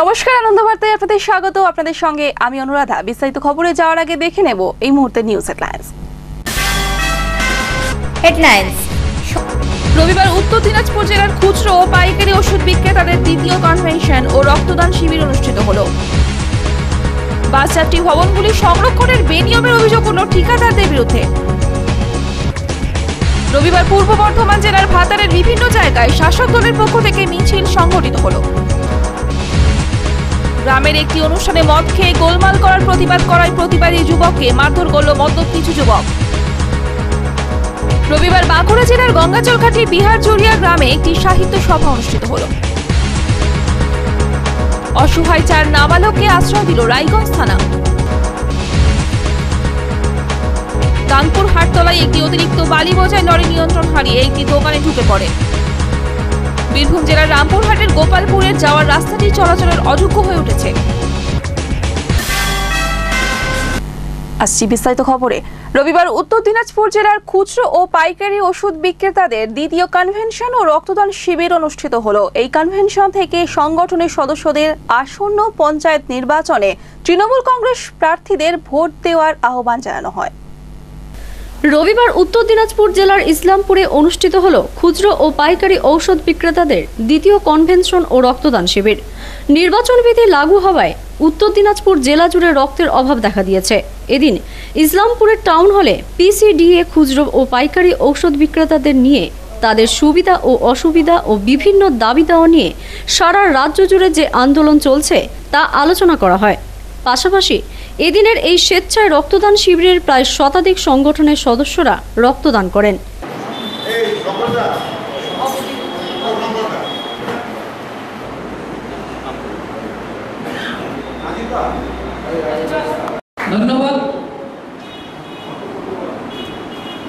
নমস্কার আনন্দ বার্তায় আপনাদের স্বাগত। আপনাদের সঙ্গে আমি অনুরাধা। বিস্তারিত খবরে যাওয়ার আগে দেখে নেব এই মুহূর্তে নিউজ হেডলাইন্স হেডলাইন্স রবিবার উত্তর দিনাজপুর জেলার খুচরো ও পাইকারি ওষুধ বিক্রেতাদের দ্বিতীয় কনভেনশন ও রক্তদান শিবির অনুষ্ঠিত হলো। বাস যাত্রী ভবনগুলি সংরক্ষণের বেনিয়মের অভিযোগ উঠল ঠিকাদারদের বিরুদ্ধে। রবিবার পূর্ব বর্ধমান জেলার ভাতারের বিভিন্ন জায়গায় শাসক দলের পক্ষ থেকে মিছিল সংঘটিত হলো। গ্রামের একটি অনুষ্ঠানে মদ খেয়ে গোলমাল করার প্রতিবাদ করায় প্রতিবাদী যুবককে মারধর করল মদ্যপ কিছু যুবক। রবিবার বাঁকুড়া জেলার গঙ্গাচলঘাটি বিহার জড়িয়া গ্রামে একটি সাহিত্য সভা অনুষ্ঠিত হল। অসহায় চার নাবালককে আশ্রয় দিল রায়গঞ্জ থানা। কানপুর হাটতলায় একটি অতিরিক্ত বালি বোঝায় লরি নিয়ন্ত্রণ হারিয়ে একটি দোকানে ঢুকে পড়ে। বীরভূম জেলার রামপুরহাটের গোপালপুরে যাওয়ার রাস্তাটি চলাচলের অযোগ্য হয়ে উঠেছে। আসছি বিস্তারিত খবরে। রবিবার উত্তর দিনাজপুর জেলার খুচরো ও পাইকারি ওষুধ বিক্রেতাদের দ্বিতীয় কনভেনশন ও রক্তদান শিবির অনুষ্ঠিত হলো। এই কনভেনশন থেকে সংগঠনের সদস্যদের আসন্ন পঞ্চায়েত নির্বাচনে তৃণমূল কংগ্রেস প্রার্থীদের ভোট দেওয়ার আহ্বান জানানো হয়। রবিবার উত্তর দিনাজপুর জেলার ইসলামপুরে অনুষ্ঠিত হল খুচরো ও পাইকারি ঔষধ বিক্রেতাদের দ্বিতীয় কনভেনশন ও রক্তদান শিবির। নির্বাচন বিধি লাগু হওয়ায় উত্তর দিনাজপুর জেলা জুড়ে রক্তের অভাব দেখা দিয়েছে। এদিন ইসলামপুরের টাউন হলে পিসিডিএ খুচরো ও পাইকারি ঔষধ বিক্রেতাদের নিয়ে তাদের সুবিধা ও অসুবিধা ও বিভিন্ন দাবি দেওয়া নিয়ে সারা রাজ্য জুড়ে যে আন্দোলন চলছে তা আলোচনা করা হয়। পাশাপাশি এদিনের এই স্বেচ্ছায় রক্তদান শিবিরের প্রায় শতাধিক সংগঠনের সদস্যরা রক্তদান করেন। ধন্যবাদ।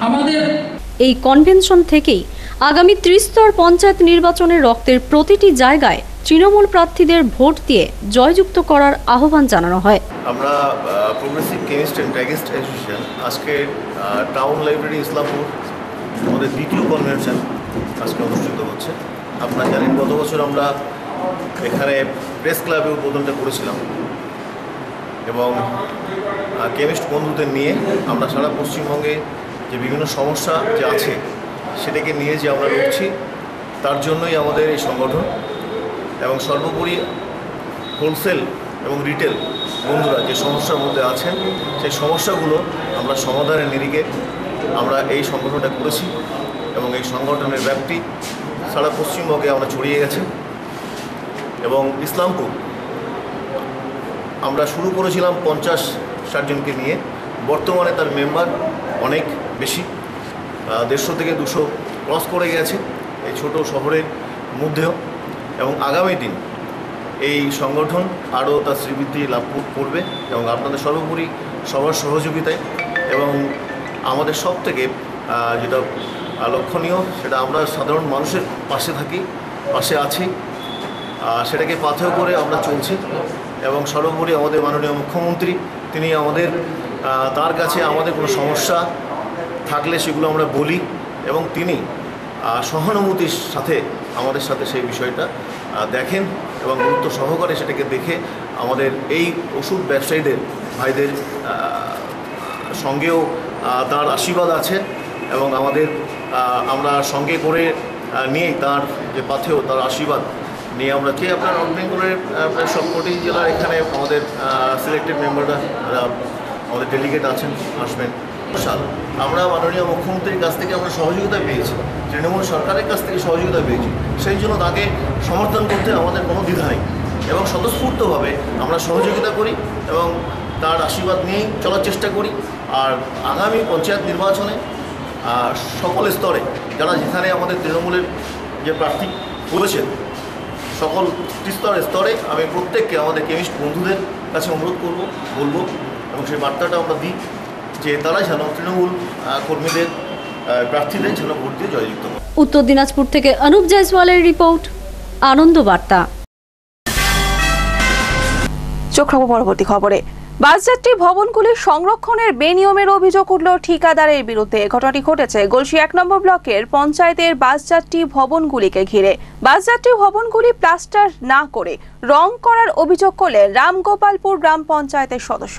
আমাদের এই কনভেনশন থেকেই আগামী ত্রিস্তর পঞ্চায়েত নির্বাচনে রক্তের প্রতিটি জায়গায় তৃণমূল প্রার্থীদের ভোট দিয়ে জয়যুক্ত করার আহ্বান জানানো হয়। আমরা progressive chemist and druggist association আজকে টাউন লাইব্রেরি ইসলামপুর, আমাদের দ্বিতীয় কনভেনশন আজকে অনুষ্ঠিত হচ্ছে। আপনারা জানেন, গত বছর আমরা এখানে প্রেস ক্লাবে উদ্বোধনটা করেছিলাম। এবং কেমিস্ট বন্ধুদের নিয়ে আমরা সারা পশ্চিমবঙ্গে যে বিভিন্ন সমস্যা যে আছে, সেটাকে নিয়ে যে আমরা লড়ছি, তার জন্যই আমাদের এই সংগঠন এবং সর্বোপরি হোলসেল এবং রিটেল বন্ধুরা যে সমস্যার মধ্যে আছেন, সেই সমস্যাগুলো আমরা সমাধানের নিরিখে আমরা এই সংগঠনটা করেছি এবং এই সংগঠনের ব্যাপ্তি সারা পশ্চিমবঙ্গে আমরা ছড়িয়ে গেছে এবং ইসলামপুর আমরা শুরু করেছিলাম পঞ্চাশ ষাটজনকে নিয়ে। বর্তমানে তার মেম্বার অনেক বেশি দেড়শো থেকে দুশো ক্রস করে গেছে এই ছোট শহরের মধ্যেও। এবং আগামী দিন এই সংগঠন আরও তার শ্রীবৃদ্ধি লাভ করবে এবং আপনাদের সর্বোপরি সবার সহযোগিতায় এবং আমাদের সব থেকে যেটা লক্ষণীয়, সেটা আমরা সাধারণ মানুষের পাশে থাকি, পাশে আছি সেটাকে পাথেয় করে আমরা চলছি এবং সর্বোপরি আমাদের মাননীয় মুখ্যমন্ত্রী, তিনি আমাদের তার কাছে আমাদের কোনো সমস্যা থাকলে সেগুলো আমরা বলি এবং তিনি সহানুভূতির সাথে আমাদের সাথে সেই বিষয়টা দেখেন এবং গুরুত্ব সহকারে সেটাকে দেখে আমাদের এই ওষুধ ব্যবসায়ীদের, ভাইদের সঙ্গেও তার আশীর্বাদ আছে এবং আমাদের আমরা সঙ্গে করে নিয়েই তার যে পাথেও তার আশীর্বাদ নিয়ে আমরা কে আপনার নর্থ বেঙ্গলের প্রায় সবকটি জেলার এখানে আমাদের সিলেক্টেড মেম্বাররা আমাদের ডেলিগেট আছেন, আসবেন। সাল আমরা মাননীয় মুখ্যমন্ত্রীর কাছ থেকে আমরা সহযোগিতা পেয়েছি, তৃণমূল সরকারের কাছ থেকে সহযোগিতা পেয়েছি। সেই জন্য তাকে সমর্থন করতে আমাদের কোনো দ্বিধা নেই এবং স্বতঃস্ফূর্তভাবে আমরা সহযোগিতা করি এবং তার আশীর্বাদ নিয়েই চলার চেষ্টা করি। আর আগামী পঞ্চায়েত নির্বাচনে সকল স্তরে যারা যেখানে আমাদের তৃণমূলের যে প্রার্থী করেছেন সকল স্তরে স্তরে আমি প্রত্যেককে আমাদের কেমিস্ট বন্ধুদের কাছে অনুরোধ করব, বলব এবং সেই বার্তাটা আমরা দিই। যে তারা যেন তৃণমূল কর্মীদের প্রার্থীদের যেন ভোট দিয়ে জয়যুক্ত উত্তর দিনাজপুর থেকে অনুপ জয়সওয়ালের রিপোর্ট আনন্দ বার্তা। চোখ রাখব পরবর্তী খবরে। বাসযাত্রী ভবনগুলির সংরক্ষণের বেনিয়মের অভিযোগ উঠল ঠিকাদারের বিরুদ্ধে। ঘটনাটি ঘটেছে গলসি এক নম্বর ব্লকের পঞ্চায়েতের বাসযাত্রী ভবনগুলিকে ঘিরে। বাসযাত্রী ভবনগুলি প্লাস্টার না করে রং করার অভিযোগ করলেন রামগোপালপুর গ্রাম পঞ্চায়েতের সদস্য।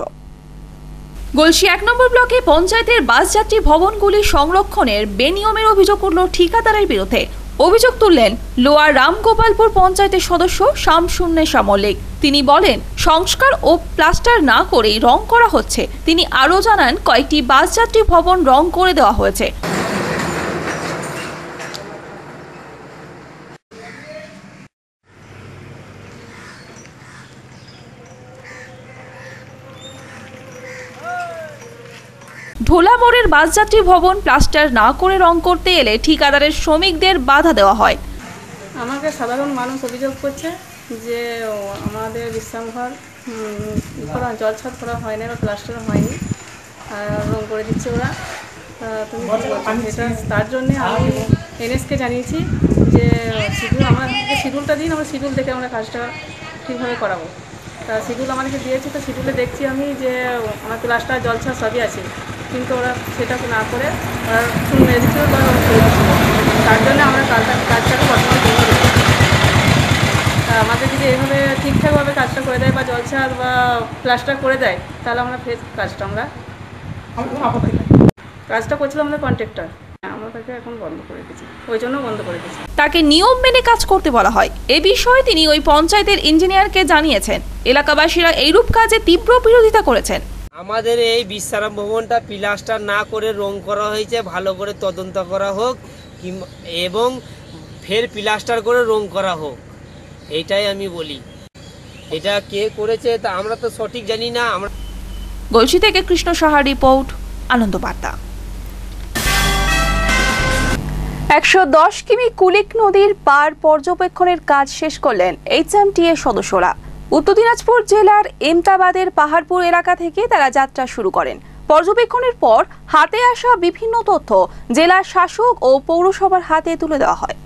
গলসি এক নম্বর ব্লকে পঞ্চায়েতের বাসযাত্রী ভবনগুলি সংরক্ষণের বেনিয়মের অভিযোগ করল ঠিকাদারের বিরুদ্ধে। অভিযোগ তুললেন, লোয়ার রামগোপালপুর পঞ্চায়েতের সদস্য শামসুন্নে মল্লিক তিনি বলেন, সংস্কার ও প্লাস্টার না করেই রং করা হচ্ছে। তিনি আরও জানান, কয়েকটি বাসযাত্রী ভবন রং করে দেওয়া হয়েছে। ঢোলা মোড়ের বাসযাত্রী ভবন প্লাস্টার না করে রং করতে এলে ঠিকাদারের শ্রমিকদের বাধা দেওয়া হয়। আমাকে সাধারণ মানুষ অভিযোগ করছে যে আমাদের বিশ্রামঘর জল ছাদ করা হয়নি বা প্লাস্টার হয়নি। রং করে দিচ্ছে ওরা। তুমি তার জন্যে আমি এনএসকে জানিয়েছি যে, শিডিউল আমাদেরকে শিডিউলটা দিন, আমরা শিডিউল দেখে আমরা কাজটা ঠিকভাবে করাবো। তা শিডিউল আমাদেরকে দিয়েছে, তো শিডিউলে দেখছি আমি যে আমার প্লাস্টার, জল ছাদ সবই আছে। কিন্তু ওরা সেটা না করে ওরা চুন মেরে দিচ্ছিল বা তার জন্য আমরা কাজটা কাজটাকে বর্তমানে আমাদের যদি এইভাবে ঠিকঠাকভাবে কাজটা করে দেয় বা জলছাদ বা প্লাস্টার করে দেয় তাহলে আমরা ফের কাজটা আমরা কাজটা করছিল আমাদের কন্ট্রাক্টর আমরা তাকে এখন বন্ধ করে দিয়েছি। ওই জন্য বন্ধ করে দিয়েছি। তাকে নিয়ম মেনে কাজ করতে বলা হয়। এ বিষয়ে তিনি ওই পঞ্চায়েতের ইঞ্জিনিয়ারকে জানিয়েছেন। এলাকাবাসীরা এইরূপ কাজে তীব্র বিরোধিতা করেছেন। আমাদের এই বিশ্রাম ভবনটা প্লাস্টার না করে রং করা হয়েছে, ভালো করে তদন্ত করা হোক এবং ফের প্লাস্টার করে রং করা হোক। এটাই আমি বলি। এটা কে করেছে তা আমরা তো সঠিক জানি না, আমরা গলসি থেকে কৃষ্ণ সাহার রিপোর্ট আনন্দ বার্তা একশো দশ কিমি কুলিক নদীর পার পর্যবেক্ষণের কাজ শেষ করলেন এইচএমটিএ সদস্যরা। উত্তর দিনাজপুর জেলার এমতাবাদের পাহাড়পুর এলাকা থেকে তারা যাত্রা শুরু করেন। পর্যবেক্ষণের পর হাতে আসা বিভিন্ন তথ্য জেলা শাসক ও পৌরসভার হাতে তুলে দেওয়া হয়।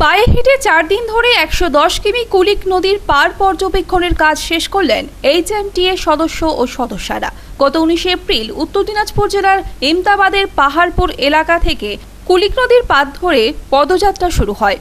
পায়ে হেঁটে চার দিন ধরে একশো দশ কিমি কুলিক নদীর পার পর্যবেক্ষণের কাজ শেষ করলেন এইচএমটিএ সদস্য ও সদস্যরা। গত উনিশে এপ্রিল উত্তর দিনাজপুর জেলার এমতাবাদের পাহাড়পুর এলাকা থেকে কুলিক নদীর পাত ধরে পদযাত্রা শুরু হয়।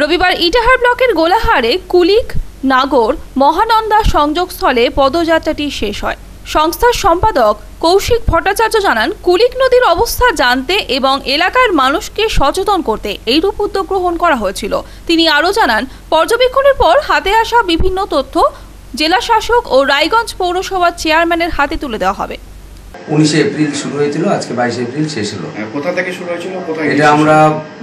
রবিবার ইটাহার ব্লকের গোলাহারে কুলিক নাগর মহানন্দা সংযোগস্থলে পদযাত্রাটি শেষ হয়। সংস্থার সম্পাদক কৌশিক ভট্টাচার্য জানান কুলিক নদীর অবস্থা জানতে এবং এলাকার মানুষকে সচেতন করতে এইরূপ উদ্যোগ গ্রহণ করা হয়েছিল। তিনি আরও জানান পর্যবেক্ষণের পর হাতে আসা বিভিন্ন তথ্য জেলা শাসক ও রায়গঞ্জ পৌরসভার চেয়ারম্যানের হাতে তুলে দেওয়া হবে। উনিশে এপ্রিল শুরু হয়েছিল আজকে বাইশে এপ্রিল শেষ হলো। হ্যাঁ, কোথা থেকে শুরু হয়েছিল কোথায় এটা আমরা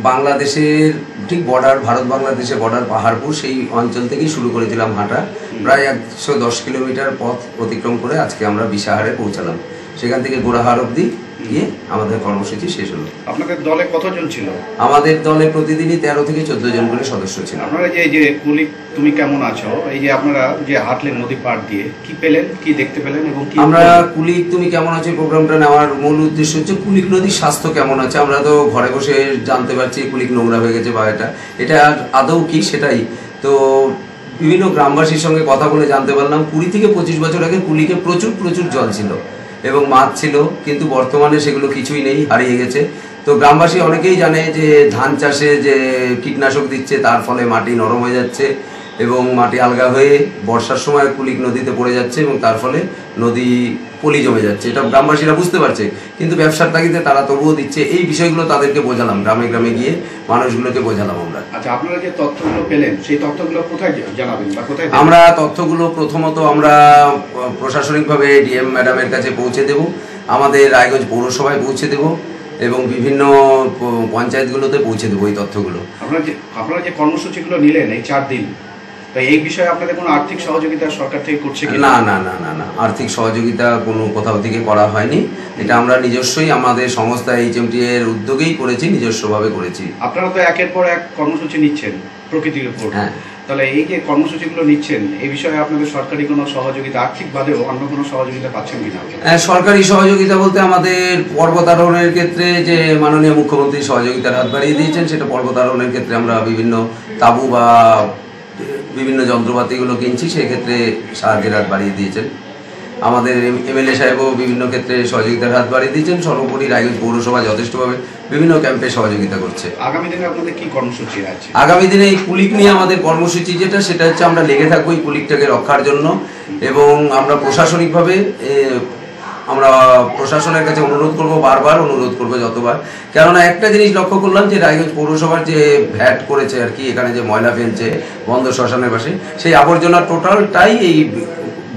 বাংলাদেশের ঠিক বর্ডার ভারত বাংলাদেশের বর্ডার পাহাড়পুর সেই অঞ্চল থেকেই শুরু করেছিলাম হাঁটা। প্রায় একশো দশ কিলোমিটার পথ অতিক্রম করে আজকে আমরা বিশাহারে পৌঁছালাম। সেখান থেকে গোড়াহার অবধি গিয়ে আমাদের কর্মসূচি শেষ হলো। আপনাদের দলে কতজন ছিল? আমাদের দলে প্রতিদিনই তেরো থেকে চোদ্দ জন করে সদস্য ছিল। আপনারা যে এই যে কুলিক তুমি কেমন আছো? এই যে আপনারা যে হাঁটলেন নদী পাড় দিয়ে কি পেলেন কি দেখতে পেলেন এবং কি আমরা কুলিক তুমি কেমন আছো প্রোগ্রামটা নেওয়ার মূল উদ্দেশ্য হচ্ছে কুলিক নদীর স্বাস্থ্য কেমন আছে। আমরা তো ঘরে বসে জানতে পারছি কুলিক নোংরা হয়ে গেছে বা এটা। এটা আদৌ কি সেটাই? তো বিভিন্ন গ্রামবাসীর সঙ্গে কথা বলে জানতে পারলাম। কুড়ি থেকে পঁচিশ বছর আগে কুলিকে প্রচুর প্রচুর জল ছিল। এবং মাছ ছিল, কিন্তু বর্তমানে সেগুলো কিছুই নেই, হারিয়ে গেছে। তো গ্রামবাসী অনেকেই জানে যে ধান চাষে যে কীটনাশক দিচ্ছে, তার ফলে মাটি নরম হয়ে যাচ্ছে। এবং মাটি আলগা হয়ে বর্ষার সময় কুলিক নদীতে পড়ে যাচ্ছে এবং তার ফলে নদী পলি জমে যাচ্ছে। এটা গ্রামবাসীরা বুঝতে পারছে কিন্তু ব্যবসার তাগিদে তারা তবুও দিচ্ছে। এই বিষয়গুলো তাদেরকে বোঝালাম গ্রামে গ্রামে গিয়ে মানুষগুলোকে বোঝালাম আমরা। আচ্ছা আপনারা যে তথ্যগুলো পেলেন সেই তথ্যগুলো কোথায় জানাবেন বা কোথায় আমরা তথ্যগুলো প্রথমত আমরা প্রশাসনিকভাবে ডিএম ম্যাডামের কাছে পৌঁছে দেব। আমাদের রায়গঞ্জ পৌরসভায় পৌঁছে দেব এবং বিভিন্ন পঞ্চায়েতগুলোতে পৌঁছে দেবো এই তথ্যগুলো। আপনারা যে আপনারা যে কর্মসূচিগুলো নিলেন এই চার দিন তাই এই বিষয়ে আপনাদের কোনো আর্থিক সহযোগিতা সরকার থেকে করছে কি না না না না না। আর্থিক সহযোগিতা কোনো কোথাও থেকে করা হয়নি। এটা আমরা নিজস্বই আমাদের সংস্থা এইচএমটি এর উদ্যোগেই করেছি নিজস্বভাবে করেছি। আপনারা তো একের পর এক কর্মসূচি নিচ্ছেন প্রকৃতির উপর। হ্যাঁ। তাহলে এই যে কর্মসূচিগুলো নিচ্ছেন এই বিষয়ে আপনাদের সরকারি কোনো সহযোগিতা আর্থিক বাদেও অন্য কোনো সহযোগিতা পাচ্ছেন কিনা হ্যাঁ, সরকারি সহযোগিতা বলতে আমাদের পর্বতারোহণের ক্ষেত্রে যে মাননীয় মুখ্যমন্ত্রী সহযোগিতার হাত বাড়িয়ে দিয়েছেন সেটা পর্বতারোহণের ক্ষেত্রে আমরা বিভিন্ন তাঁবু বা বিভিন্ন যন্ত্রপাতিগুলো কিনছি সেই ক্ষেত্রে সাহায্যের হাত বাড়িয়ে দিয়েছেন। আমাদের এমএলএ সাহেবও বিভিন্ন ক্ষেত্রে সহযোগিতার হাত বাড়িয়ে দিয়েছেন। সর্বোপরি রায়গঞ্জ পৌরসভা যথেষ্টভাবে বিভিন্ন ক্যাম্পে সহযোগিতা করছে। আগামী দিনে আপনাদের কি কর্মসূচি আছে? আগামী দিনে এই কুলিক নিয়ে আমাদের কর্মসূচি যেটা সেটা হচ্ছে আমরা লেগে থাকব এই কুলিকটাকে রক্ষার জন্য এবং আমরা প্রশাসনিকভাবে আমরা প্রশাসনের কাছে অনুরোধ করব, বারবার অনুরোধ করব যতবার। কেননা একটা জিনিস লক্ষ্য করলাম যে রায়গঞ্জ পৌরসভার যে ভ্যাট করেছে আর কি, এখানে যে ময়লা ফেলছে, বন্ধ শ্মশানের পাশে, সেই আবর্জনা টোটালটাই এই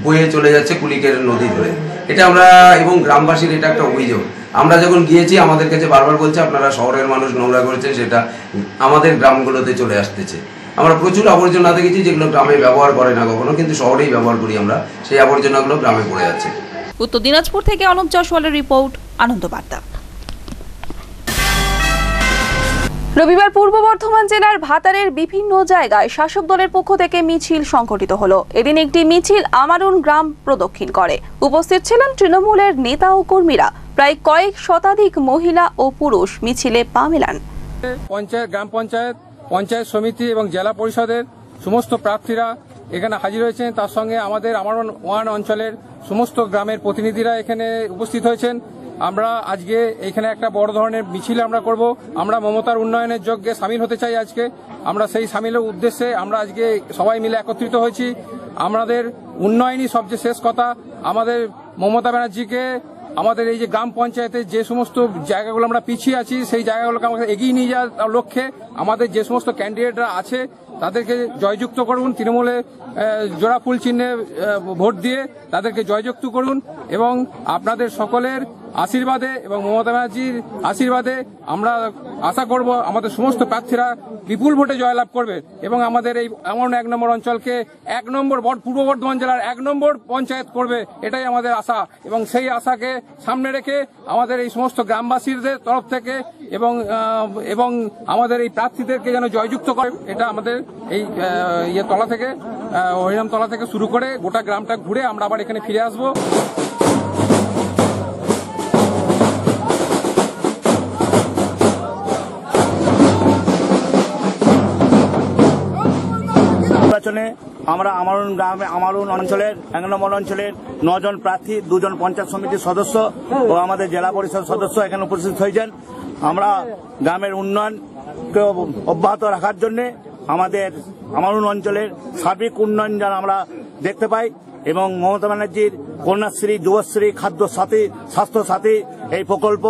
বয়ে চলে যাচ্ছে কুলিকের নদী ধরে। এটা আমরা এবং গ্রামবাসীর এটা একটা অভিযোগ। আমরা যখন গিয়েছি, আমাদের কাছে বারবার বলছে, আপনারা শহরের মানুষ, নোংরা করেছেন, সেটা আমাদের গ্রামগুলোতে চলে আসতেছে। আমরা প্রচুর আবর্জনা দেখেছি, যেগুলো গ্রামে ব্যবহার করে না কখনো, কিন্তু শহরেই ব্যবহার করি আমরা, সেই আবর্জনাগুলো গ্রামে পড়ে যাচ্ছে উত্তর দিনাজপুর থেকে অনুপ জয়সওয়ালের রিপোর্ট আনন্দ বার্তা রবিবার পূর্ব বর্ধমান জেলার ভাতারের বিভিন্ন জায়গায় শাসক দলের পক্ষ থেকে মিছিল সংঘটিত হলো। এদিন একটি মিছিল আমারুন গ্রাম প্রদক্ষিণ করে। উপস্থিত ছিলেন তৃণমূলের নেতা ও কর্মীরা। প্রায় কয়েক শতাধিক মহিলা ও পুরুষ মিছিলে পা মেলান। পঞ্চায়েত গ্রাম পঞ্চায়েত পঞ্চায়েত সমিতি এবং জেলা পরিষদের সমস্ত প্রার্থীরা এখানে হাজির হয়েছেন। তার সঙ্গে আমাদের আমার ওয়ান অঞ্চলের সমস্ত গ্রামের প্রতিনিধিরা এখানে উপস্থিত হয়েছেন। আমরা আজকে এখানে একটা বড় ধরনের মিছিল আমরা করব। আমরা মমতার উন্নয়নের যজ্ঞে সামিল হতে চাই আজকে। আমরা সেই সামিলের উদ্দেশ্যে আমরা আজকে সবাই মিলে একত্রিত হয়েছি। আমাদের উন্নয়নই সবচেয়ে শেষ কথা। আমাদের মমতা ব্যানার্জিকে আমাদের এই যে গ্রাম পঞ্চায়েতের যে সমস্ত জায়গাগুলো আমরা পিছিয়ে আছি, সেই জায়গাগুলোকে আমাদের এগিয়ে নিয়ে যাওয়ার লক্ষ্যে আমাদের যে সমস্ত ক্যান্ডিডেটরা আছে তাদেরকে জয়যুক্ত করুন, তৃণমূলে জোড়া ফুল চিহ্নে ভোট দিয়ে তাদেরকে জয়যুক্ত করুন এবং আপনাদের সকলের আশীর্বাদে এবং মমতা ব্যানার্জির আশীর্বাদে আমরা আশা করব আমাদের সমস্ত প্রার্থীরা বিপুল ভোটে জয়লাভ করবে এবং আমাদের এই এমন এক নম্বর অঞ্চলকে এক নম্বর বর- পূর্ব বর্ধমান জেলার এক নম্বর পঞ্চায়েত করবে, এটাই আমাদের আশা এবং সেই আশাকে সামনে রেখে আমাদের এই সমস্ত গ্রামবাসীদের তরফ থেকে এবং এবং আমাদের এই প্রার্থীদেরকে যেন জয়যুক্ত করে, এটা আমাদের এই ইয়ে তলা থেকে আহ, হরিনাম তলা থেকে শুরু করে গোটা গ্রামটা ঘুরে আমরা আবার এখানে ফিরে আসব। নির্বাচনে আমরা আমারুন গ্রামে আমারুন অঞ্চলের এক নম্বর অঞ্চলের নজন প্রার্থী দুজন পঞ্চায়েত সমিতির সদস্য ও আমাদের জেলা পরিষদ সদস্য এখানে উপস্থিত হয়েছেন। আমরা গ্রামের উন্নয়নকে অব্যাহত রাখার জন্য আমাদের আমারুন অঞ্চলের সার্বিক উন্নয়ন যেন আমরা দেখতে পাই এবং মমতা ব্যানার্জির কন্যাশ্রী যুবশ্রী খাদ্য সাথী স্বাস্থ্য সাথী এই প্রকল্প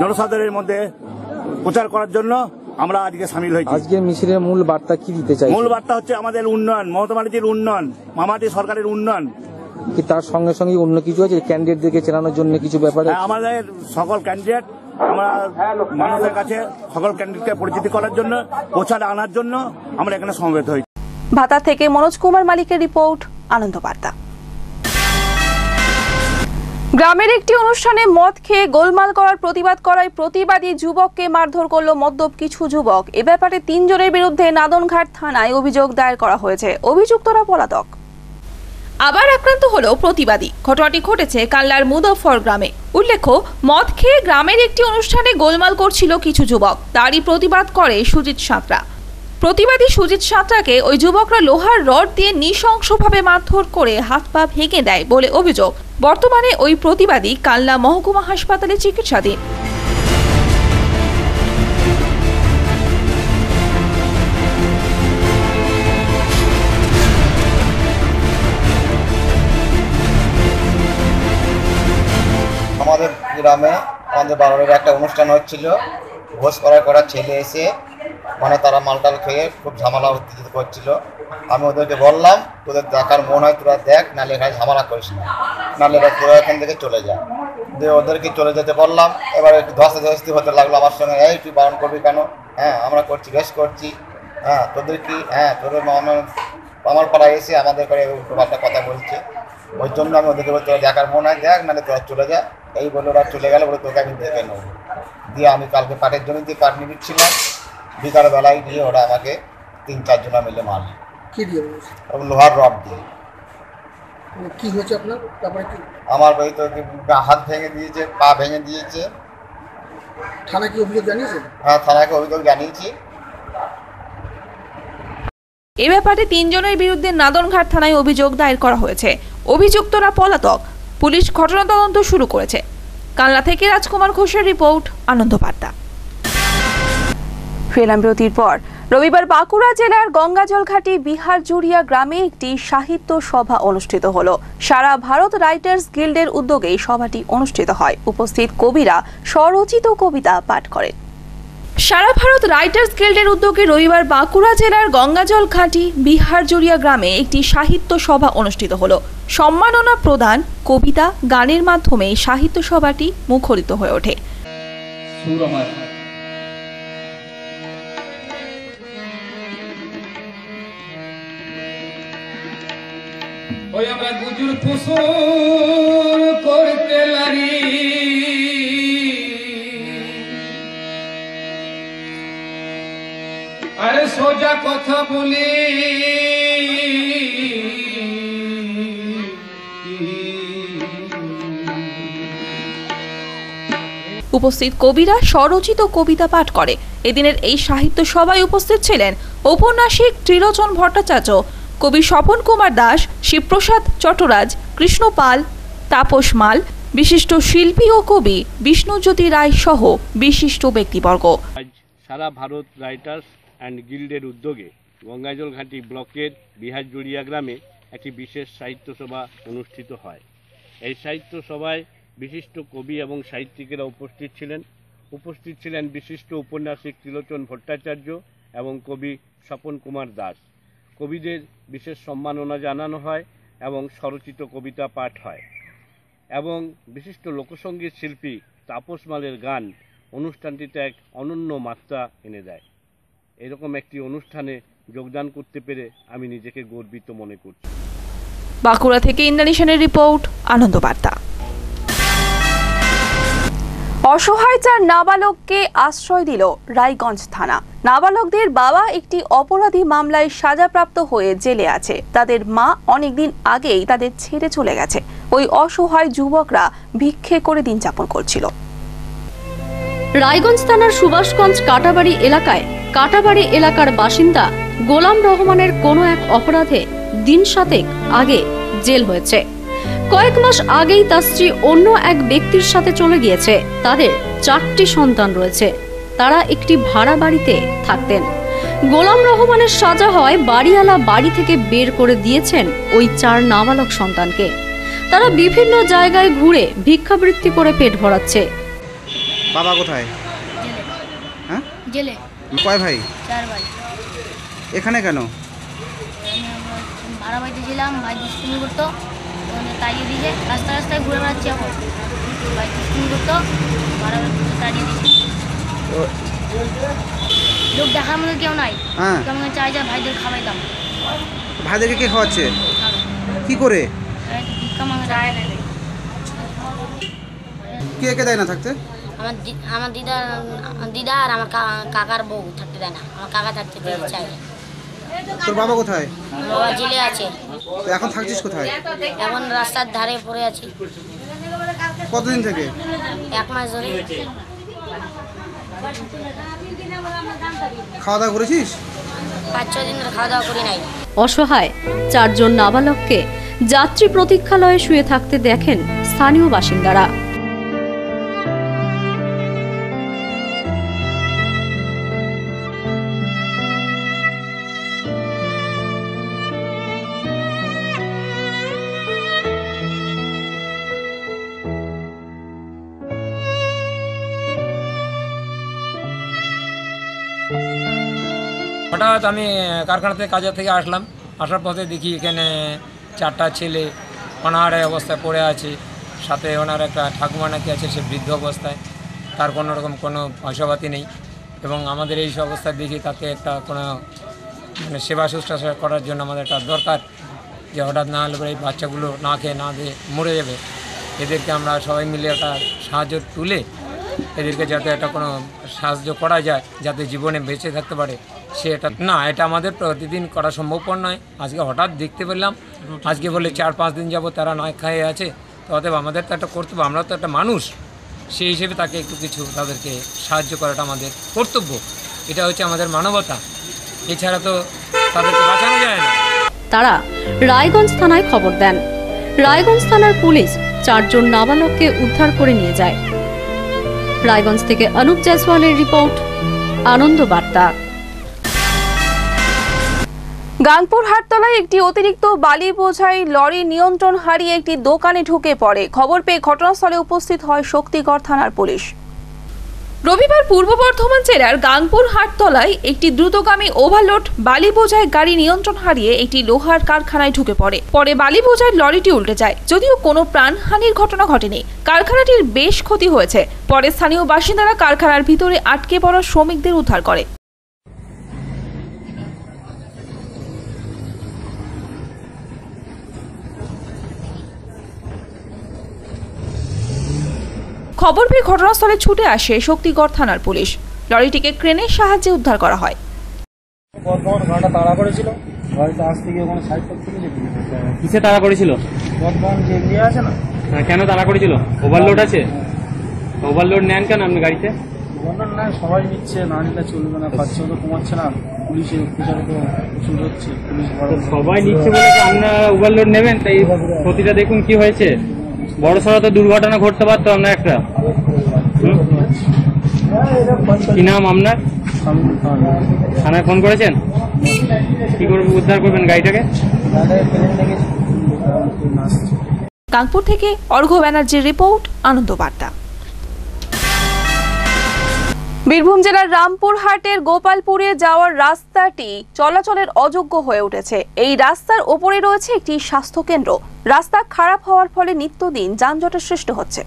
জনসাধারণের মধ্যে প্রচার করার জন্য আমরা আজকে সামিল হয়েছি। আজকে মিছিলের মূল বার্তা কি দিতে চাই মূল বার্তা হচ্ছে আমাদের উন্নয়ন মমতা ব্যানার্জির উন্নয়ন মামাটি সরকারের উন্নয়ন। কি তার সঙ্গে সঙ্গে অন্য কিছু আছে? ক্যান্ডিডেটদেরকে চেনানোর জন্য কিছু ব্যাপার? হ্যাঁ, আমাদের সকল ক্যান্ডিডেট আমরা মানুষের কাছে সকল ক্যান্ডিডেটকে পরিচিতি করার জন্য প্রচার আনার জন্য আমরা এখানে সমবেত হয়েছি ভাতা থেকে মনোজ কুমার মালিকের রিপোর্ট আনন্দ বার্তা গ্রামের একটি অনুষ্ঠানে মদ খেয়ে গোলমাল করার প্রতিবাদ করায় প্রতিবাদী যুবককে মারধর করল মদ্যপ কিছু যুবক। এ ব্যাপারে তিনজনের বিরুদ্ধে নাদনঘাট থানায় অভিযোগ দায়ের করা হয়েছে। অভিযুক্তরা পলাতক। আবার আক্রান্ত হলো প্রতিবাদী। ঘটনাটি ঘটেছে কাল্লার মুদফর গ্রামে। উল্লেখ্য, মদ খেয়ে গ্রামের একটি অনুষ্ঠানে গোলমাল করছিল কিছু যুবক। তারই প্রতিবাদ করে সুজিত সাঁতরা। প্রতিবাদী সুজিত সাঁতরাকে ওই যুবকরা লোহার রড দিয়ে নৃশংসভাবে মারধর করে হাত পা ভেঙে দেয় বলে অভিযোগ। বর্তমানে ওই প্রতিবাদী কাল্লা মহকুমা হাসপাতালে চিকিৎসাধীন। আমাদের বারোরের একটা অনুষ্ঠান হচ্ছিল। ভোজ করার করা ছেলে এসে মানে তারা মালটাল খেয়ে খুব ঝামেলা উত্তেজিত করছিল। আমি ওদেরকে বললাম, তোদের দেখার মন হয় তোরা দেখ, নাহলে এখানে ঝামেলা করিস না। নাহলে এবার তোরা এখান থেকে চলে যা। দিয়ে ওদেরকে চলে যেতে বললাম। এবার একটু ধস্তে ধস্তি হতে লাগল আমার সঙ্গে, এই তুই বারণ করবি কেন? হ্যাঁ আমরা করছি, বেশ করছি। হ্যাঁ তোদের কি? হ্যাঁ তোদের আমার পাড়ায় এসে আমাদের করে একটা কথা বলছে। ওই জন্য আমি ওদেরকে বলি তোরা দেখার মনে হয় দেখ নাহলে তোরা চলে যা। এই বলে ওরা চলে গেলে বলে তোকে আমি দেখে নেব। দিয়ে আমি কালকে পাটের জন্য দিয়ে কাঠ নিয়ে দিচ্ছিলাম বিকালবেলায় গিয়ে ওরা আমাকে তিন চারজনা মিলে মারল কি দিয়ে লোহার রড দিয়ে। মানে কি হয়েছে আপনার? তারপরে কি? আমার ওই তো হাত ভেঙে দিয়েছে পা ভেঙে দিয়েছে। থানা কি অভিযোগ জানিয়েছেন? হ্যাঁ থানাকে অভিযোগ জানিয়েছি। এ ব্যাপারে তিনজনের বিরুদ্ধে নাদনঘাট থানায় অভিযোগ দায়ের করা হয়েছে। অভিযুক্তরা পলাতক। পুলিশ ঘটনা তদন্ত শুরু করেছে। কানলা থেকে রাজকুমার ঘোষের রিপোর্ট, আনন্দ বার্তা। ফেলাম বিরতির পর, রবিবার বাঁকুড়া জেলার গঙ্গাজল ঘাটি বিহার জুড়িয়া গ্রামে একটি সাহিত্য সভা অনুষ্ঠিত হলো। সারা ভারত রাইটার্স গিল্ডের উদ্যোগে সভাটি অনুষ্ঠিত হয়। উপস্থিত কবিরা স্বরচিত কবিতা পাঠ করেন। সারা ভারত রাইটার্স গিল্ডের উদ্যোগে রবিবার বাঁকুড়া জেলার গঙ্গাজল ঘাটি বিহার জড়িয়া গ্রামে একটি সাহিত্য সভা অনুষ্ঠিত হলো। সম্মাননা প্রদান, কবিতা, গানের মাধ্যমে সাহিত্য সভাটি মুখরিত হয়ে ওঠে। আমরা। গুজুর করতে আরে সোজা কথা বলি। উপস্থিত কবিরা স্বরচিত কবিতা পাঠ করে। এদিনের এই সাহিত্য সভায় উপস্থিত ছিলেন ঔপন্যাসিক ত্রিলোচন ভট্টাচার্য কবি স্বপন কুমার দাস শিবপ্রসাদ চট্টরাজ কৃষ্ণ পাল তাপস মাল বিশিষ্ট শিল্পী ও কবি বিষ্ণুজ্যোতি রায় সহ বিশিষ্ট ব্যক্তিবর্গ। সারা ভারত রাইটার্স অ্যান্ড গিল্ডের উদ্যোগে গঙ্গাজল ঘাটি ব্লকের বিহারজুড়িয়া গ্রামে একটি বিশেষ সাহিত্য সভা অনুষ্ঠিত হয়। এই সাহিত্য সভায় বিশিষ্ট কবি এবং সাহিত্যিকেরা উপস্থিত ছিলেন। উপস্থিত ছিলেন বিশিষ্ট উপন্যাসিক ত্রিলোচন ভট্টাচার্য এবং কবি স্বপন কুমার দাস। কবিদের বিশেষ সম্মাননা জানানো হয় এবং স্বরচিত কবিতা পাঠ হয়। এবং বিশিষ্ট লোকসঙ্গীত শিল্পী তাপস মালের গান অনুষ্ঠানটিতে এক অনন্য মাত্রা এনে দেয়। এরকম একটি অনুষ্ঠানে যোগদান করতে পেরে আমি নিজেকে গর্বিত মনে করছি। বাঁকুড়া থেকে ইন্দ্রাণী সেনের রিপোর্ট আনন্দ বার্তা অসহায় চার নাবালককে আশ্রয় দিল রায়গঞ্জ থানা। নাবালকদের বাবা একটি অপরাধী মামলায় সাজাপ্রাপ্ত হয়ে জেলে আছে। তাদের মা অনেকদিন আগেই তাদের ছেড়ে চলে গেছে। ওই অসহায় যুবকরা ভিক্ষে করে দিন যাপন করছিল। রায়গঞ্জ থানার সুভাষগঞ্জ কাটাবাড়ি এলাকায় কাটাবাড়ি এলাকার বাসিন্দা গোলাম রহমানের কোনো এক অপরাধে দিন সাতেক আগে জেল হয়েছে। কয়েক মাস আগেই তার স্ত্রী অন্য এক ব্যক্তির সাথে চলে গিয়েছে। তাদের চারটি সন্তান রয়েছে। তারা একটি ভাড়া বাড়িতে থাকতেন। গোলাম রহমানের সাজা হয় বাড়িওয়ালা বাড়ি থেকে বের করে দিয়েছেন ওই চার নাবালক সন্তানকে। তারা বিভিন্ন জায়গায় ঘুরে ভিক্ষাবৃত্তি করে পেট ভরাচ্ছে। বাবা কোথায়? হ্যাঁ? জেলে। কয় ভাই? চার ভাই। এখানে কেন? ভাড়া বাড়িতে ছিলাম ভাই দুষ্টুমি করতো। তাড়িয়ে দিয়েছে রাস্তা রাস্তায় ঘুরে বেড়াচ্ছি এখন। ভাই দুষ্টুমি করতো ভাড়া তাড়িয়ে দিয়েছে। লোক দেখার মতো কেউ নাই। হ্যাঁ। কেমন চাই যা ভাইদের খাওয়াইতাম ভাইদেরকে কে খাওয়াচ্ছে? কি করে? কে কে দেয় না থাকতে? আমার দি- আমার দিদার দিদা আর আমার কা- কাকার বউ থাকতে দেয় না। আমার কাকা থাকতে দিয়ে চাই তোর বাবা কোথায়? বাবা জেলে আছে। এখন থাকছিস কোথায়? এখন রাস্তার ধারে পড়ে আছি। কতদিন থেকে? এক মাস ধরে। খাওয়া দাওয়া করেছিস? পাঁচ ছ দিন খাওয়া দাওয়া করি নাই। অসহায় চারজন নাবালককে যাত্রী প্রতীক্ষালয়ে শুয়ে থাকতে দেখেন স্থানীয় বাসিন্দারা। হঠাৎ আমি কারখানাতে কাজের থেকে আসলাম। আসার পথে দেখি এখানে চারটা ছেলে অনাহারে অবস্থায় পড়ে আছে। সাথে ওনার একটা ঠাকুমা নাকি আছে, সে বৃদ্ধ অবস্থায়। তার কোনো রকম কোনো পয়সাপাতি নেই। এবং আমাদের এই অবস্থা দেখি তাকে একটা কোনো মানে সেবা শুশ্রূষা করার জন্য আমাদের একটা দরকার। যে হঠাৎ না হলে এই বাচ্চাগুলো না খেয়ে, না দিয়ে মরে যাবে। এদেরকে আমরা সবাই মিলে একটা সাহায্য তুলে এদেরকে যাতে একটা কোনো সাহায্য করা যায়, যাতে জীবনে বেঁচে থাকতে পারে। সে এটা না, এটা আমাদের প্রতিদিন করা সম্ভবপর নয়। আজকে হঠাৎ দেখতে পেলাম। আজকে বলে চার পাঁচ দিন যাব তারা নয় খায়ে আছে। তো অতএব আমাদের তো একটা কর্তব্য আমরা তো একটা মানুষ। সেই হিসেবে তাকে একটু কিছু তাদেরকে সাহায্য করাটা আমাদের কর্তব্য। এটা হচ্ছে আমাদের মানবতা। এছাড়া তো তাদেরকে বাঁচানো যায় না। তারা রায়গঞ্জ থানায় খবর দেন। রায়গঞ্জ থানার পুলিশ চারজন নাবালককে উদ্ধার করে নিয়ে যায়। রায়গঞ্জ থেকে অনুপ জয়সওয়ালের রিপোর্ট, আনন্দ বার্তা। গাংপুর হাটতলায় একটি অতিরিক্ত বালি বোঝাই লরি নিয়ন্ত্রণ হারিয়ে একটি দোকানে ঢুকে পড়ে। খবর পেয়ে ঘটনাস্থলে উপস্থিত হয় শক্তিগড় থানার পুলিশ। রবিবার পূর্ব বর্ধমান জেলার গাংপুর হাটতলায় একটি দ্রুতগামী ওভারলোড বালি বোঝাই গাড়ি নিয়ন্ত্রণ হারিয়ে একটি লোহার কারখানায় ঢুকে পড়ে। পরে বালি বোঝাই লরিটি উল্টে যায়। যদিও কোনো প্রাণহানির ঘটনা ঘটেনি। কারখানাটির বেশ ক্ষতি হয়েছে। পরে স্থানীয় বাসিন্দারা কারখানার ভিতরে আটকে পড়া শ্রমিকদের উদ্ধার করে। খবর পেয়ে ঘটনাস্থলে ছুটে আসে শক্তিগড় থানার পুলিশ। লরিটিকে ক্রেনের সাহায্যে উদ্ধার করা হয়। বর্ধমান গাড়িটা তাড়া করেছিল। গাড়িতে আসতে গিয়ে ওখানে সাইড করতে গিয়ে কিসে তাড়া করেছিল? বর্ধমান যে এরিয়া আছে না? হ্যাঁ, কেন তাড়া করেছিল? ওভারলোড আছে? ওভারলোড নেন কেন আপনি গাড়িতে? সবাই নিচ্ছে না নিলে চলবে না খরচা তো কমাচ্ছে না। পুলিশের অত্যাচার তো প্রচুর হচ্ছে পুলিশ সবাই নিচ্ছে বলে আপনারা ওভারলোড নেবেন? তাই ক্ষতিটা দেখুন কি হয়েছে। বড় সড়ো তো দুর্ঘটনা ঘটতে পারতো আপনার একটা? কি নাম আপনার? থানায় ফোন করেছেন? কি করে উদ্ধার করবেন গাড়িটাকে? কানপুর থেকে অর্ঘ্য ব্যানার্জির রিপোর্ট আনন্দ বার্তা বীরভূম জেলার রামপুরহাটের গোপালপুরে যাওয়ার রাস্তাটি চলাচলের অযোগ্য হয়ে উঠেছে। এই রাস্তার ওপরে রয়েছে একটি স্বাস্থ্য কেন্দ্র রাস্তা খারাপ হওয়ার ফলে নিত্যদিন যানজটের সৃষ্টি হচ্ছে।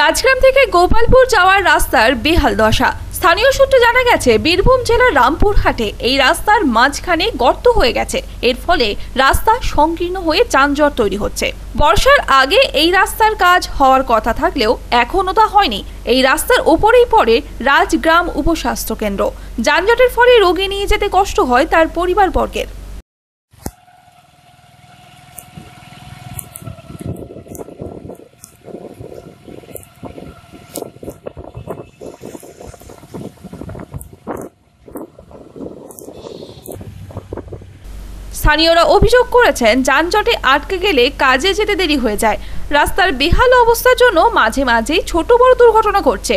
রাজগ্রাম থেকে গোপালপুর যাওয়ার রাস্তার বেহাল দশা। স্থানীয় সূত্রে জানা গেছে, বীরভূম জেলার রামপুরহাটে এই রাস্তার মাঝখানে গর্ত হয়ে গেছে। এর ফলে রাস্তা সংকীর্ণ হয়ে যানজট তৈরি হচ্ছে। বর্ষার আগে এই রাস্তার কাজ হওয়ার কথা থাকলেও এখনও তা হয়নি। এই রাস্তার ওপরেই পড়ে রাজগ্রাম উপস্বাস্থ্য কেন্দ্র। যানজটের ফলে রোগী নিয়ে যেতে কষ্ট হয় তার পরিবারবর্গের। স্থানীয়রা অভিযোগ করেছেন যানজটে আটকে গেলে কাজে যেতে দেরি হয়ে যায়। রাস্তার বেহাল অবস্থার জন্য মাঝে মাঝেই ছোট বড় দুর্ঘটনা ঘটছে।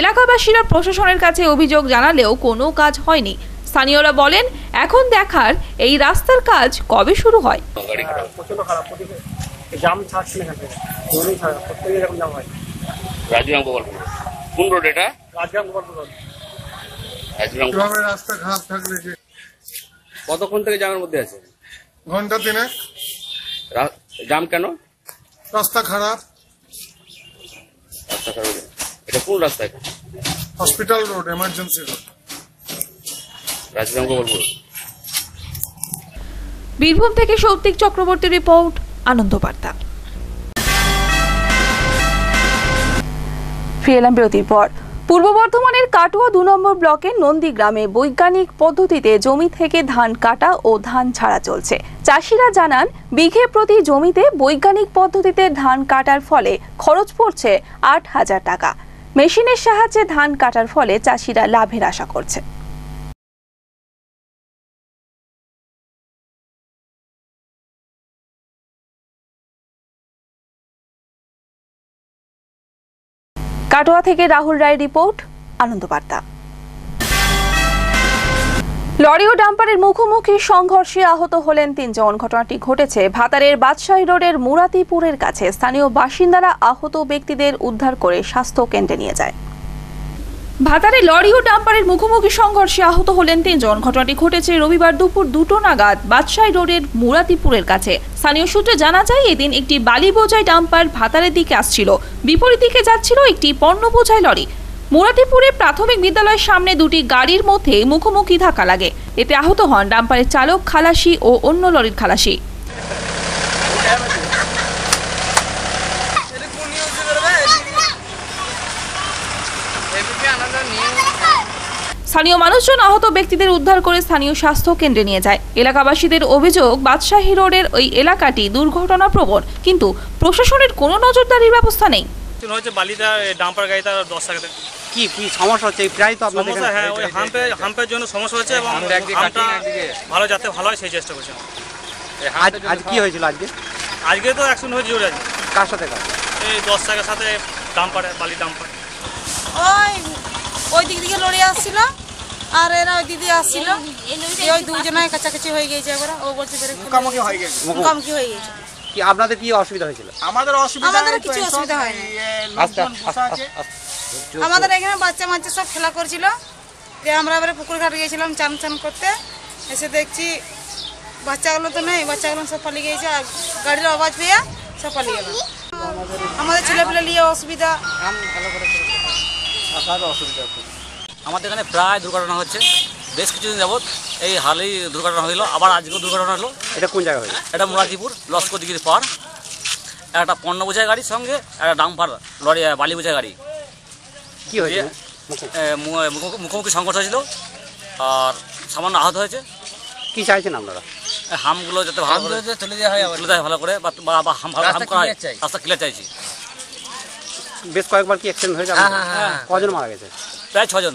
এলাকাবাসীরা প্রশাসনের কাছে অভিযোগ জানালেও কোনো কাজ হয়নি। স্থানীয়রা বলেন এখন দেখার এই রাস্তার কাজ কবে শুরু হয়? কতক্ষণ থেকে জামের মধ্যে আছে? ঘণ্টা তিনেক। রা- জাম কেন? রাস্তা খারাপ। রাস্তা খারাপ এটা কোন রাস্তা এটা? Hospital road emergency road. Rajgram Gopalpur Birbhum থেকে সৌতিক চক্রবর্তী রিপোর্ট আনন্দ বার্তা ফিরে এলাম বিরতির পর। পূর্ব বর্ধমানের কাটুয়া দু নম্বর ব্লকের নন্দীগ্রামে বৈজ্ঞানিক পদ্ধতিতে জমি থেকে ধান কাটা ও ধান ছাড়া চলছে। চাষিরা জানান, বিঘে প্রতি জমিতে বৈজ্ঞানিক পদ্ধতিতে ধান কাটার ফলে খরচ পড়ছে আট হাজার টাকা। মেশিনের সাহায্যে ধান কাটার ফলে চাষিরা লাভের আশা করছে। কাটোয়া থেকে রাহুল রায় রিপোর্ট আনন্দ বার্তা লরি ও ডাম্পারের মুখোমুখি সংঘর্ষে আহত হলেন তিনজন। ঘটনাটি ঘটেছে ভাতারের বাদশাহী রোডের মুরাতিপুরের কাছে। স্থানীয় বাসিন্দারা আহত ব্যক্তিদের উদ্ধার করে স্বাস্থ্য কেন্দ্রে নিয়ে যায়। ভাতারে লরি ও ডাম্পারের মুখোমুখি সংঘর্ষে আহত হলেন তিনজন। ঘটনাটি ঘটেছে রবিবার দুপুর দুটো নাগাদ বাদশাহী রোডের মুরাতিপুরের কাছে। স্থানীয় সূত্রে জানা যায়, এদিন একটি বালি বোঝাই ডাম্পার ভাতারের দিকে আসছিল। বিপরীত দিকে যাচ্ছিল একটি পণ্য বোঝাই লরি। মুরাতিপুরে প্রাথমিক বিদ্যালয়ের সামনে দুটি গাড়ির মধ্যে মুখোমুখি ধাক্কা লাগে। এতে আহত হন ডাম্পারের চালক খালাসি ও অন্য লরির খালাসি। স্থানীয় মানুষজন আহত ব্যক্তিদের উদ্ধার করে স্থানীয় স্বাস্থ্য কেন্দ্রে নিয়ে যায়। এলাকাবাসীদের অভিযোগ বাদশাহী রোডের ওই এলাকাটি দুর্ঘটনা প্রবণ কিন্তু প্রশাসনের কোনো নজরদারির ব্যবস্থা নেই। হয়েছে বালিটা ডাম্পার গাড়িটা দশ টাকাতে কি কি সমস্যা হচ্ছে? প্রায় তো আপনাদের সমস্যা হ্যাঁ ওই হাম্পে হাম্পের জন্য সমস্যা হচ্ছে এবং হাম্পটা ভালো যাতে ভালো হয় সেই চেষ্টা করছে। আজ আজ কি হয়েছিল আজকে? আজকে তো অ্যাক্সিডেন্ট হয়েছে জোরে আজকে। কার সাথে কার? এই দশ টাকার সাথে ডাম্পারে বালি ডাম্পার। ওই ওই দিক থেকে লড়ে আসছিল। আর এরা ওই দিদি আসছিল। ওই দুজনে কাছাকাছি হয়ে গেছে একবার ও বলছে মুখোমুখি হয়ে গেছে। মুখোমুখি হয়ে গেছে কি আপনাদের কি অসুবিধা হয়েছিল? আমাদের অসুবিধা আমাদের কিছু অসুবিধা হয়নি। আস্তে। আমাদের এখানে বাচ্চা মাচ্চা সব খেলা করছিল। দিয়ে আমরা এবারে পুকুর ঘাট গিয়েছিলাম চান চান করতে। এসে দেখছি বাচ্চাগুলো তো নেই বাচ্চাগুলো সব পালিয়ে গিয়েছে আর গাড়ির আওয়াজ পেয়ে সব পালিয়ে গেল। আমাদের ছেলেপিলে নিয়ে অসুবিধা। অসুবিধা আমাদের এখানে প্রায় দুর্ঘটনা হচ্ছে। বেশ কিছুদিন যাবৎ এই হালেই দুর্ঘটনা হইল আবার আজকেও দুর্ঘটনা হলো। এটা কোন জায়গায় হয়েছে? এটা মুরাদিপুর লস্কর দিঘির পার। একটা পণ্য বোঝাই গাড়ির সঙ্গে একটা ডাম্পার লরি বালি বোঝাই গাড়ি। কি হয়েছে? মু- মুখো- মুখোমুখি সংঘর্ষ হয়েছিল আর সামান্য আহত হয়েছে। কি চাইছেন আপনারা? হামগুলো যাতে ভালো করে চলে দেওয়া হয় চলে দেওয়া ভালো করে বা হাম ভালো হাম করা হয়। রাস্তা ক্লিয়ার চাইছি। বেশ কয়েকবার কি অ্যাক্সিডেন্ট হয়েছে হ্যাঁ, হ্যাঁ, হ্যাঁ। কজন মারা গেছে? প্রায় ছজন।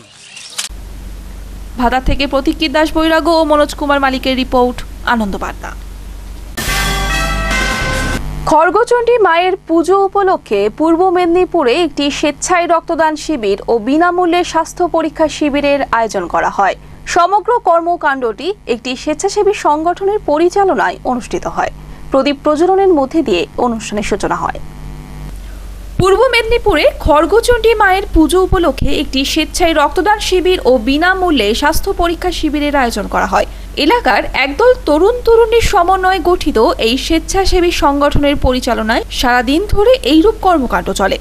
ভাতা থেকে প্রতীক্ষিত দাস বৈরাগ্য ও মনোজ কুমার মালিকের রিপোর্ট আনন্দ বার্তা খড়গচণ্ডী মায়ের পুজো উপলক্ষে পূর্ব মেদিনীপুরে একটি স্বেচ্ছায় রক্তদান শিবির ও বিনামূল্যে স্বাস্থ্য পরীক্ষা শিবিরের আয়োজন করা হয়। সমগ্র কর্মকাণ্ডটি একটি স্বেচ্ছাসেবী সংগঠনের পরিচালনায় অনুষ্ঠিত হয়। প্রদীপ প্রজ্বলনের মধ্যে দিয়ে অনুষ্ঠানের সূচনা হয়। পূর্ব মেদিনীপুরে খড়গচণ্ডী মায়ের পুজো উপলক্ষে একটি স্বেচ্ছায় রক্তদান শিবির ও বিনামূল্যে স্বাস্থ্য পরীক্ষা শিবিরের আয়োজন করা হয়। এলাকার একদল তরুণ তরুণীর সমন্বয়ে গঠিত এই স্বেচ্ছাসেবী সংগঠনের পরিচালনায় সারাদিন ধরে এইরূপ কর্মকাণ্ড চলে।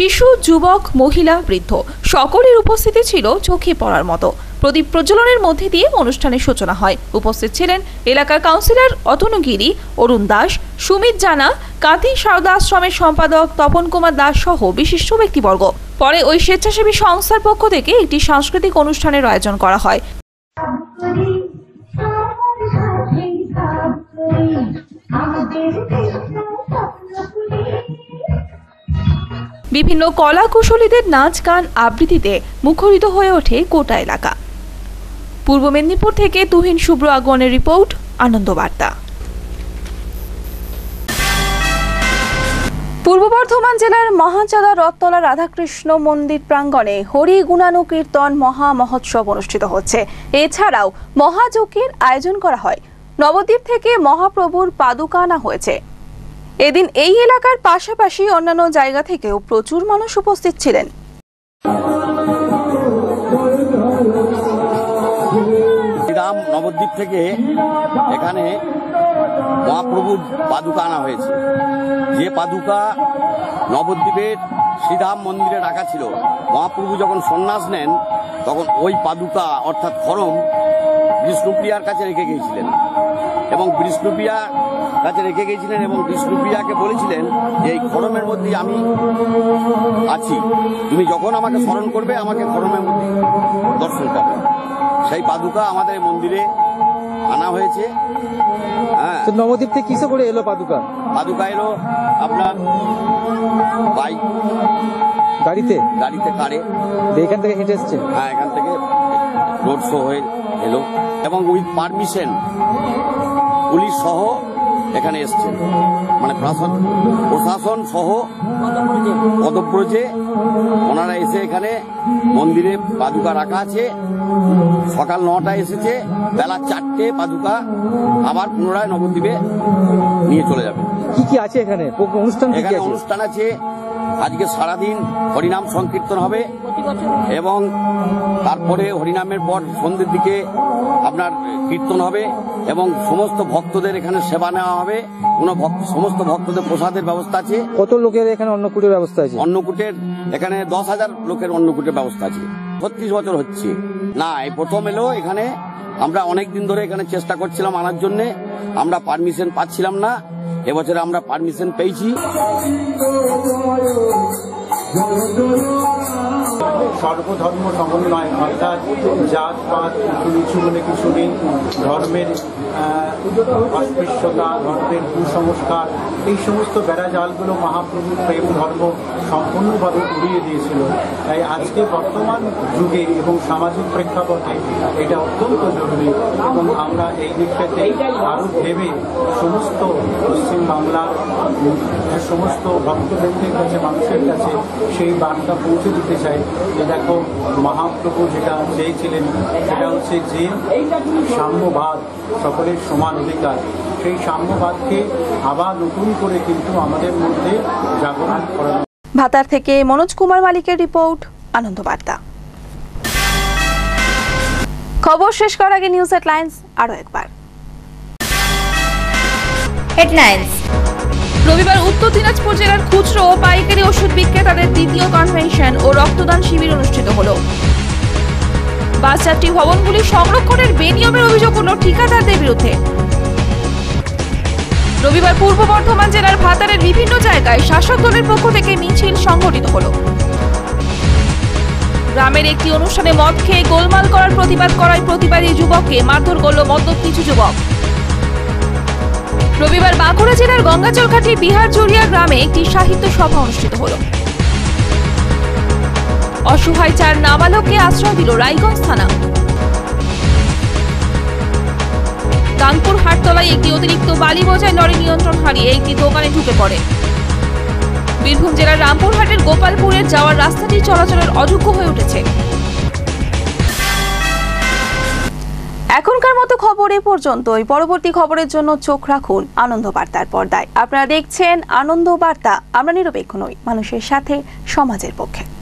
শিশু, যুবক, মহিলা, বৃদ্ধ সকলের উপস্থিতি ছিল চোখে পড়ার মতো। প্রদীপ প্রজ্বলনের মধ্যে দিয়ে অনুষ্ঠানের সূচনা হয়। উপস্থিত ছিলেন এলাকার কাউন্সিলর অতনুগিরি অরুণ দাস, সুমিত জানা, কাঁথি সারদা আশ্রমের সম্পাদক তপন কুমার দাস সহ বিশিষ্ট ব্যক্তিবর্গ। পরে ওই স্বেচ্ছাসেবী সংস্থার পক্ষ থেকে একটি সাংস্কৃতিক অনুষ্ঠানের আয়োজন করা হয়। বিভিন্ন কলা কুশলীদের নাচ, গান আবৃত্তিতে মুখরিত হয়ে ওঠে গোটা এলাকা। পূর্ব মেদিনীপুর থেকে তুহিন শুভ্র আগমনের রিপোর্ট, আনন্দবার্তা। পূর্ব বর্ধমান জেলার মহাচাঁদা রথতলা, রাধাকৃষ্ণ মন্দির প্রাঙ্গণে হরি গুণানু কীর্তন মহা মহোৎসব অনুষ্ঠিত হচ্ছে। এছাড়াও মহাযজ্ঞের আয়োজন করা হয়। নবদ্বীপ থেকে মহাপ্রভুর পাদুকা আনা হয়েছে। এদিন এই এলাকার পাশাপাশি অন্যান্য জায়গা থেকেও প্রচুর মানুষ উপস্থিত ছিলেন। শ্রীরাম নবদ্বীপ থেকে এখানে মহাপ্রভুর পাদুকা আনা হয়েছে। যে পাদুকা নবদ্বীপের শ্রীরাম মন্দিরে রাখা ছিল, মহাপ্রভু যখন সন্ন্যাস নেন, তখন ওই পাদুকা অর্থাৎ খরম বিষ্ণুপ্রিয়ার কাছে রেখে গিয়েছিলেন। এবং বিষ্ণুপ্রিয়া কাছে রেখে গিয়েছিলেন এবং বিষ্ণুপ্রিয়াকে বলেছিলেন যে এই খরমের মধ্যে আমি আছি। তুমি যখন আমাকে স্মরণ করবে আমাকে খরমের মধ্যে দর্শন পাবে সেই পাদুকা আমাদের মন্দিরে আনা হয়েছে। হ্যাঁ। নবদ্বীপ থেকে কিসে করে এলো পাদুকা? পাদুকা এলো আপনার বাইক গাড়িতে? গাড়িতে কারে। এখান থেকে হেঁটে এসছে হ্যাঁ এখান থেকে রোড শো হয়ে এলো। এবং উইথ পারমিশন পুলিশ সহ এখানে এসছেন মানে প্রশাসন সহ পদব্রজে ওনারা এসে এখানে মন্দিরে পাদুকা রাখা আছে। সকাল নটায় এসেছে বেলা চারটে পাদুকা আবার পুনরায় নবদ্বীপে নিয়ে চলে যাবে। কি কি আছে এখানে? অনুষ্ঠান এখানে অনুষ্ঠান আছে আজকে সারাদিন হরিনাম সংকীর্তন হবে এবং তারপরে হরিনামের পর সন্ধ্যের দিকে আপনার কীর্তন হবে এবং সমস্ত ভক্তদের এখানে সেবা নেওয়া হবে। কোনো ভক্ত সমস্ত ভক্তদের প্রসাদের ব্যবস্থা আছে। কত লোকের এখানে অন্নকূটের ব্যবস্থা আছে? অন্নকূটের এখানে দশ হাজার লোকের অন্নকূটের ব্যবস্থা আছে। ছত্রিশ বছর হচ্ছে। না এই প্রথম এলো এখানে। আমরা অনেক দিন ধরে এখানে চেষ্টা করছিলাম আনার জন্য। আমরা পারমিশন পাচ্ছিলাম না। এবছরে আমরা পারমিশন পেয়েছি। সর্বধর্ম সমন্বয়, অর্থাৎ জাত, পাত উঁচু নিচু বলে কিছু নেই, ধর্মের অস্পৃশ্যতা, ধর্মের কুসংস্কার, এই সমস্ত বেড়াজালগুলো মহাপ্রভু প্রেম, ধর্ম সম্পূর্ণভাবে উড়িয়ে দিয়েছিল। তাই আজকে বর্তমান যুগে এবং সামাজিক প্রেক্ষাপটে এটা অত্যন্ত জরুরি এবং আমরা এই দিকটাতে আরও ভেবে সমস্ত পশ্চিমবাংলার, সমস্ত ভক্তবৃন্দের কাছে, মানুষের কাছে সেই বার্তা পৌঁছে দিতে চাই যে দেখো মহাপ্রভু যেটা চেয়েছিলেন সেটা হচ্ছে যে সাম্যবাদ সকলের সমান অধিকার। সেই সাম্যবাদকে আবার নতুন করে কিন্তু আমাদের মধ্যে জাগরণ করা ভাতার থেকে মনোজ কুমার মালিকের রিপোর্ট আনন্দ বার্তা খবর শেষ করার আগে নিউজ হেডলাইন্স আরও একবার। হেডলাইন্স। রবিবার উত্তর দিনাজপুর জেলার খুচরো ও পাইকারি ওষুধ বিক্রেতাদের দ্বিতীয় কনভেনশন ও রক্তদান শিবির অনুষ্ঠিত হলো। বাস ভবনগুলি সংরক্ষণের বেনিয়মের অভিযোগ উঠল ঠিকাদারদের বিরুদ্ধে। রবিবার পূর্ব বর্ধমান জেলার ভাতারের বিভিন্ন জায়গায় শাসক দলের পক্ষ থেকে মিছিল সংঘটিত হল। গ্রামের একটি অনুষ্ঠানে মদ খেয়ে গোলমাল করার প্রতিবাদ করায় প্রতিবাদী যুবককে মারধর করল মদ্যপ কিছু যুবক। রবিবার বাঁকুড়া জেলার গঙ্গাচলঘাটি বিহার জড়িয়া গ্রামে একটি সাহিত্য সভা অনুষ্ঠিত হল। অসহায় চার নাবালককে আশ্রয় দিল রায়গঞ্জ থানা। কানপুর হাটতলায় একটি অতিরিক্ত বালি বোঝায় লরি নিয়ন্ত্রণ হারিয়ে একটি দোকানে ঢুকে পড়ে। বীরভূম জেলার রামপুরহাটের গোপালপুরের যাওয়ার রাস্তাটি চলাচলের অযোগ্য হয়ে উঠেছে। এখনকার মতো খবর এ পর্যন্তই। পরবর্তী খবরের জন্য চোখ রাখুন আনন্দ বার্তার পর্দায়। আপনারা দেখছেন আনন্দ বার্তা আমরা নিরপেক্ষ নই, মানুষের সাথে, সমাজের পক্ষে।